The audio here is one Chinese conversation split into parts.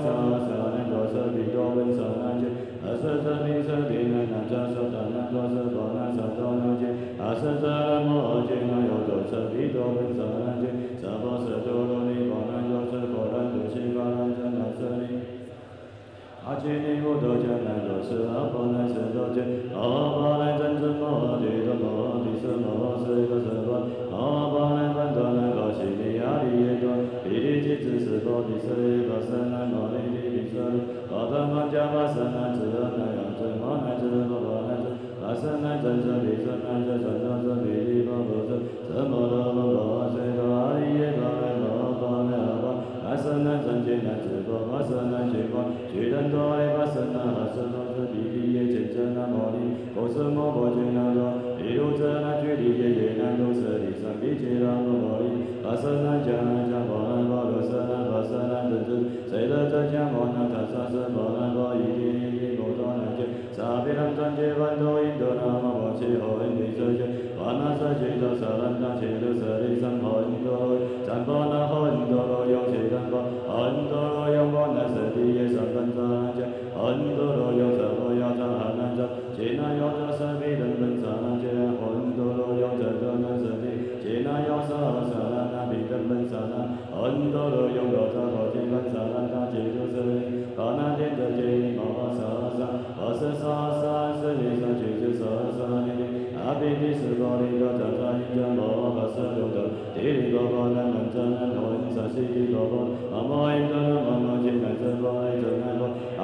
萨萨那多瑟比多温萨那揭，阿瑟瑟比瑟比那那迦瑟达多瑟多那萨多那揭，阿瑟瑟摩诃揭那有多瑟比多温萨那揭，萨婆瑟多罗尼婆那多瑟婆那多悉伽那遮那瑟尼。阿揭尼波多迦那多瑟阿婆那瑟多揭，阿婆那真真摩诃多摩诃毗瑟摩多瑟，阿婆那梵多那高悉尼阿毗耶多，毗尼揭支娑婆毗多瑟。利利舍利，阿达摩迦巴舍那智阿那扬智摩那智波波那智，阿舍那真真利舍那智真多舍毗梨波波舍，舍摩罗摩罗舍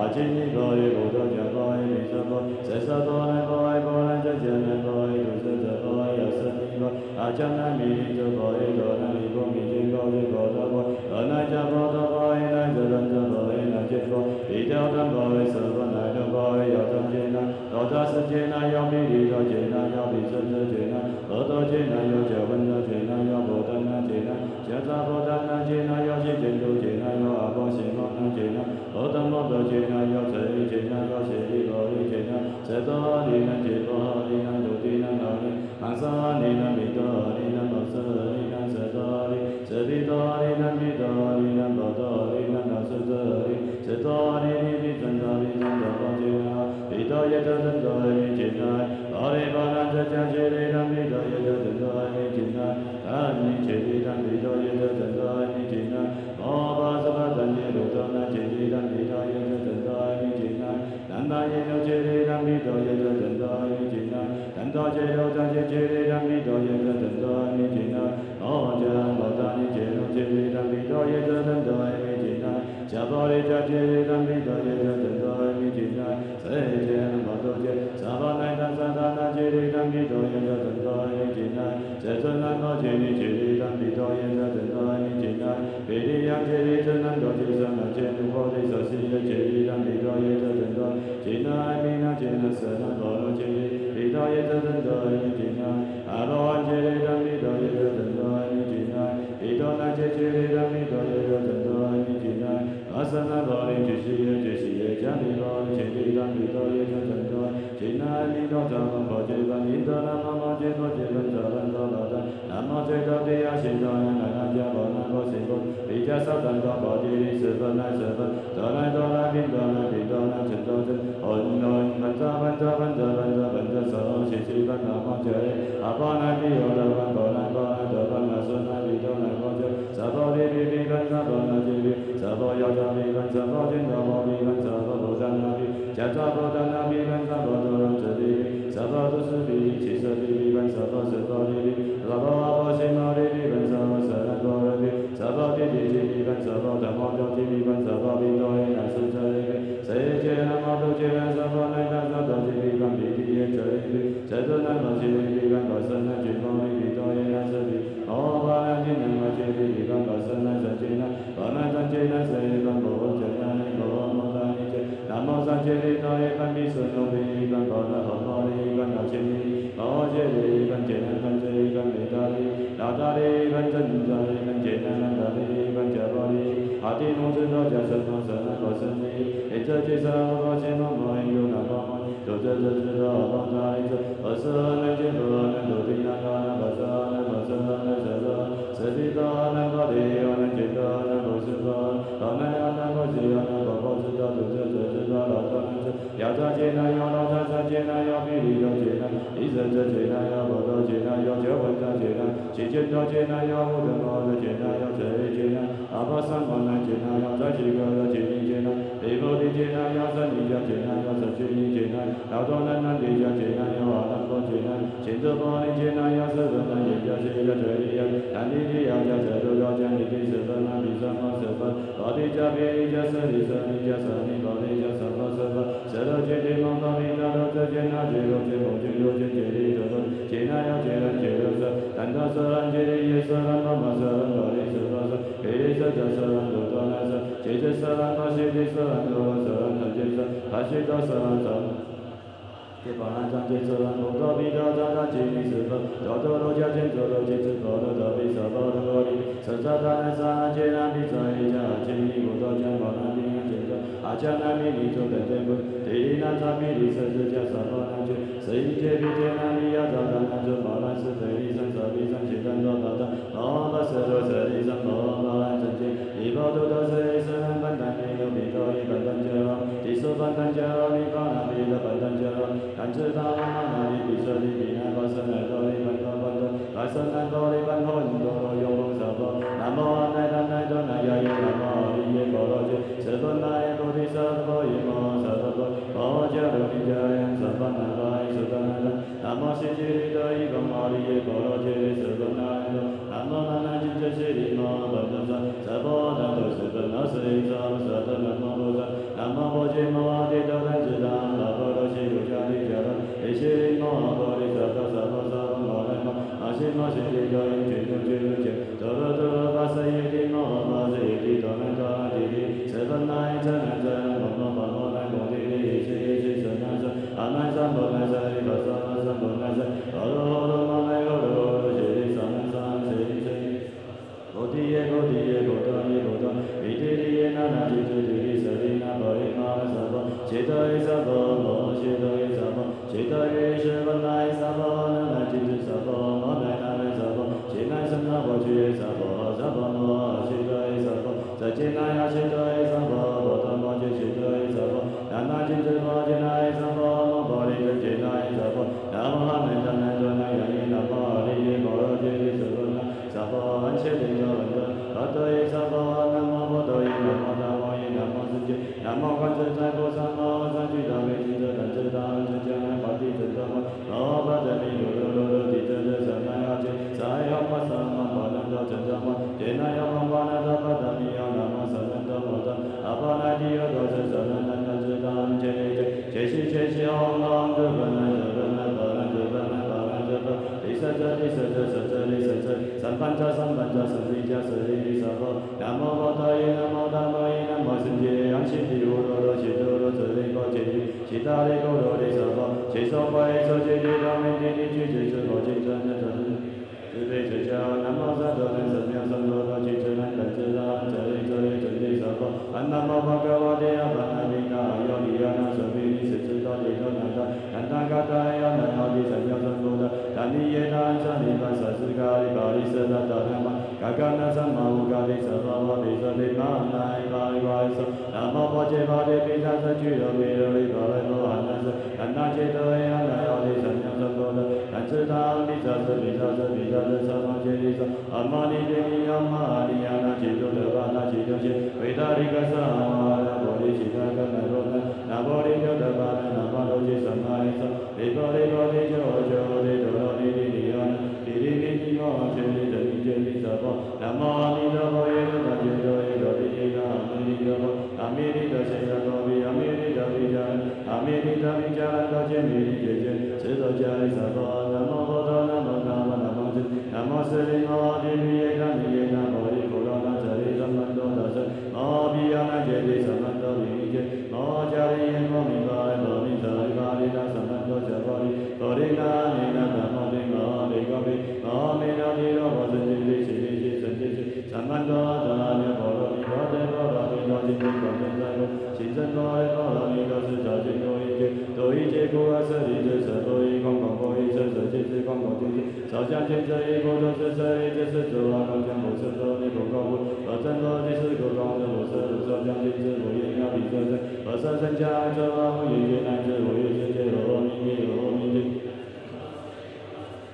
阿揭尼波耶波多迦波耶弥遮波，舍舍波那波耶波那遮迦那波耶度舍遮波耶舍尼波，阿迦那弥利遮波耶多那弥波弥揭波耶波多波，阿那迦波多波耶那遮那遮波耶那揭波，比雕丹波耶舍波那遮波耶ယော增揭那，多扎斯揭那ယော弥利多揭那ယော。毗舍遮揭那，阿多揭那ယော迦文那揭那ယော波丹那揭那，迦扎波丹那揭那ယော悉见度揭那ယော阿波悉摩那揭那， 阿达摩多揭那ယော遮利揭那ယော悉利波利揭那，遮多阿利那揭波阿利那度帝那阿利，阿萨阿利那那，遮尊南摩揭利揭利南弥陀耶遮真多阿弥揭那，毗梨央揭利真南多揭三那揭奴波提萨悉耶揭利南弥陀耶遮真多，揭那阿弥那揭那舍那波罗揭利，弥陀耶遮真多阿弥揭那，阿罗汉揭利南弥陀耶遮真多阿弥揭那，弥陀那揭揭利南弥陀耶遮真多阿弥揭那，阿僧那波利揭悉耶揭悉耶迦弥波利揭利南弥陀耶遮真多，揭那阿弥陀藏摩诃揭梵弥陀那摩摩揭多揭 分则分多罗僧，南无揭多地亚悉多那那迦波那波悉波，毗迦萨埵多波提利舍分那舍分，多那多那毗多那毗多那真多真，唵唵分则分则分则分则分则舍悉悉分那摩揭利，阿波那毗尤多分波那波那多分那舍那毗多那摩揭，萨婆提毗毗分萨婆那揭毗，萨婆ယော迦毗分萨婆揭多摩毗分萨婆波丹那毗，迦扎波丹揭利。摩揭利分揭那分揭分弥陀利，那达利分真扎利分揭那那达利分迦波利，阿提摩智多迦舍多舍那波舍利，一切皆萨摩诃揭摩摩因有那波摩，多则则知道方丈一者，二十二难解不难度地难难八十二难八十二难十二十地多难高地二难解多难不十多二难二难不十二老多难知，要则解难要老则则解难要比例要解难，一则则解难要不多解难要九分则解难，七解多解难要五等多的解难要这一解难，二八三八难解难要再几个要解一解难，一不地解难要三一加解难要十九一解难，要多难难地加解难要二难不解难，千则八地解难要十分难也加七个这一样，难地地要加这都要加地地十分难比三八十分，八地加比一加十地十地加十地八地加三八十分，十六解地梦到地大到这解难解六解梦解六解解地得分，解难要解难解六十，难到十难解地也十难八八十难八地十八十，给地十加十难多多难十，解解十难八解地十难多十难难解十，八解到十难十。解法难障解色难，不可比得障难解离十分，多多罗加减多罗解知波罗得比萨波罗利，萨达难萨难解难比萨一加解离不多加波难比难解者，阿加难比离中等等分，地理难查比离色知加萨波难解，色一解比解难比亚扎难难者波难是非离三色比三解难多达达，罗巴色多色离三罗巴难真解，一波多多色离三难半难比有比多一半难者，第四半难者离巴难比的半难者。南无大罗那利比舍利比那巴舍那多利班多班多，巴舍那多利班多尼多永隆萨婆，南无阿那达那多那呀耶，南无阿利耶波罗揭，舍多那悉吉利多伊贡阿利耶波罗揭，舍多那耶多，南无那那吉遮悉利摩巴多萨，萨婆那多舍多那舍伊萨婆舍多那摩罗萨，南无摩揭摩阿帝多难知达，那波罗揭有迦利。一切摩诃利萨多萨婆萨婆摩那摩，阿悉摩悉地多因觉多觉多觉，多罗多罗巴萨耶帝摩巴萨耶帝多难多难地地，十分难真难真，摩摩摩摩难摩地地，一切一切真难真，阿难三摩难三利巴萨揭利萨相见者一佛，都是舍利子，是诸阿耨多罗三藐三菩提。我真佛即是故空的无色无受想行识，我言妙比色身，我色身家者万物一切乃至我欲世界罗弥耶罗弥耶。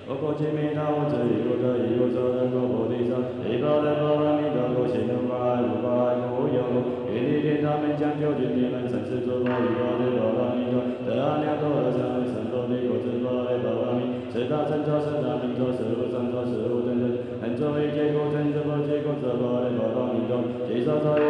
我过去弥陀佛，只一佛得一佛受得果菩提萨，一佛得波罗蜜多果，心能发无法无有无。愿力天他们将究竟你们生死诸佛，一佛大成就，四大名作十无上座，四无等觉，能作一切果，成就佛，结果则佛得波罗蜜多，即说说一切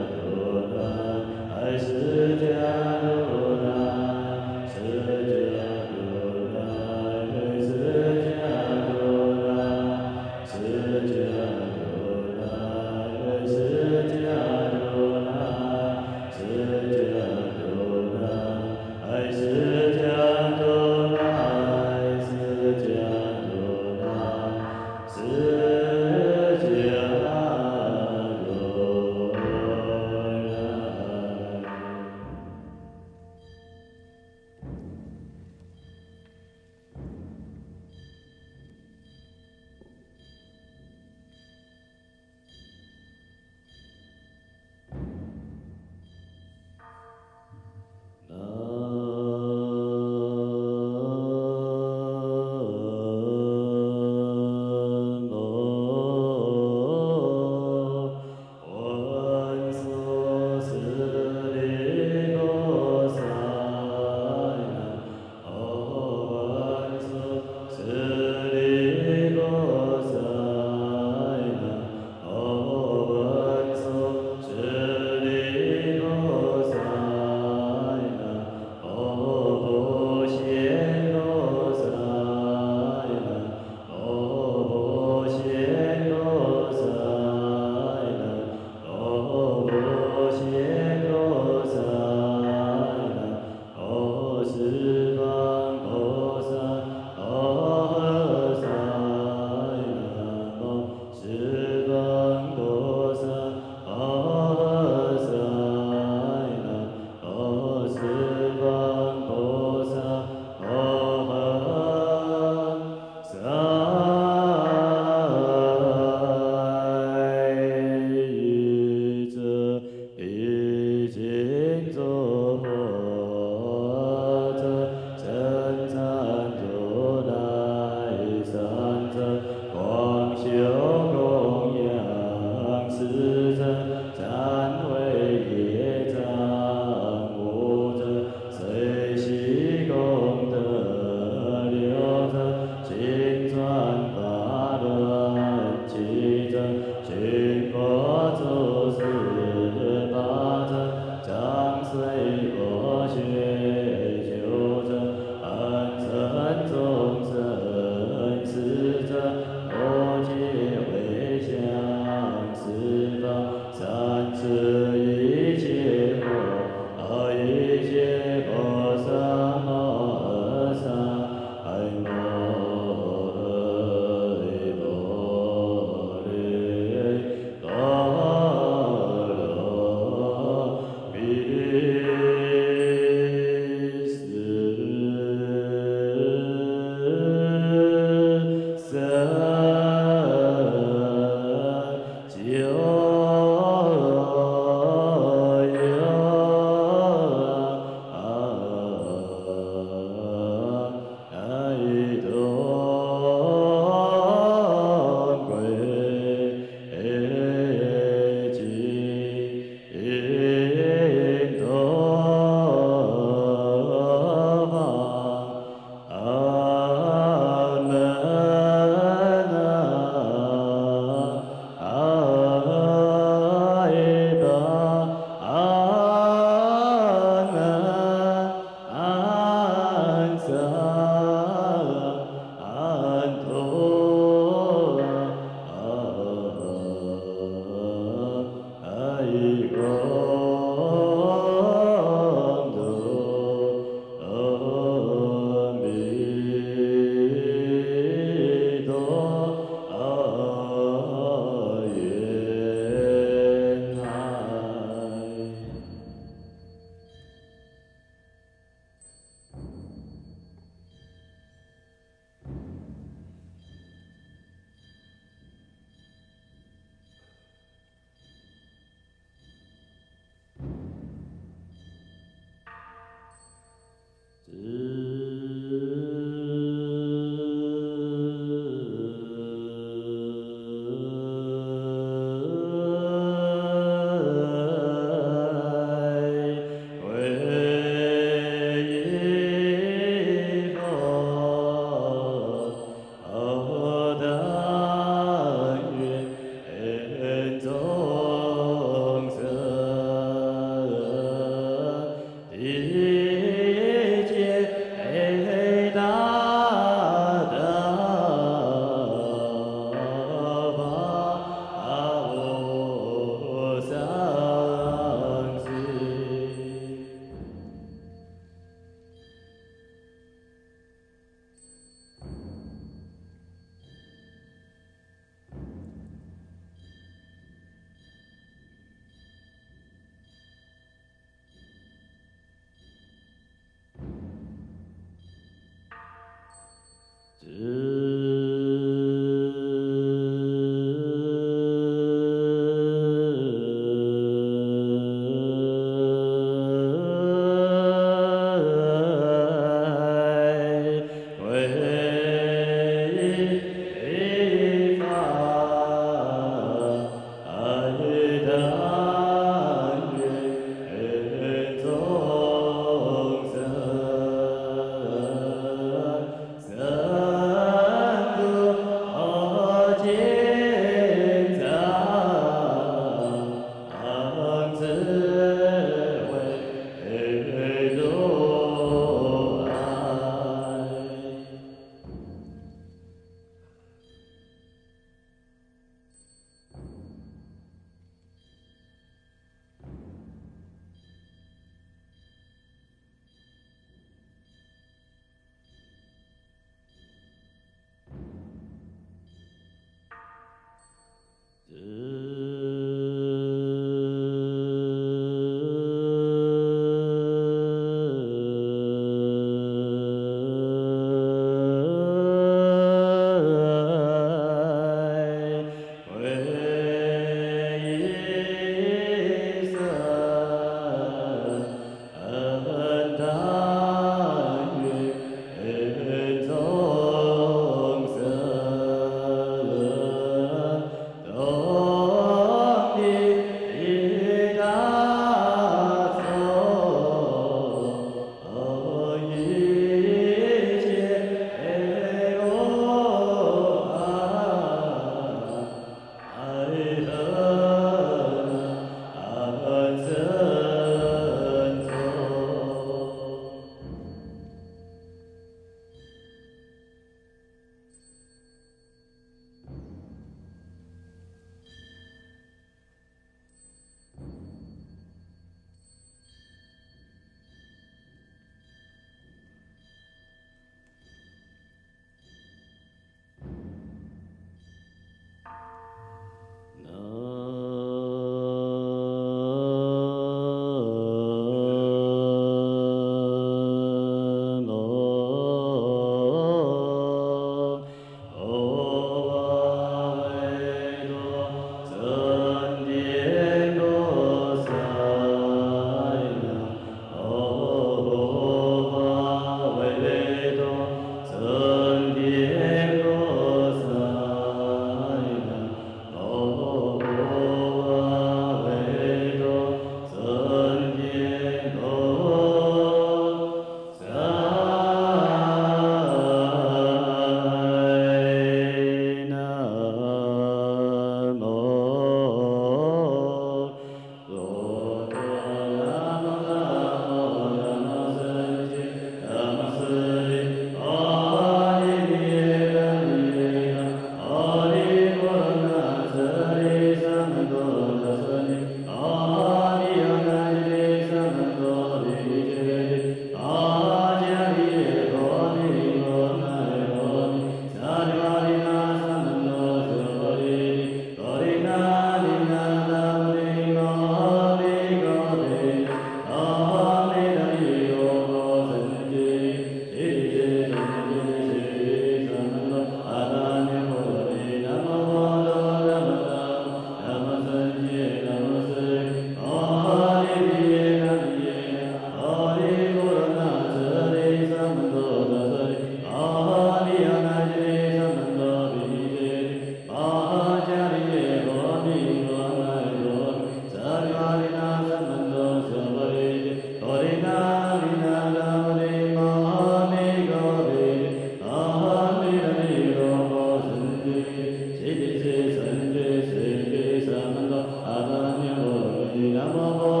Oh.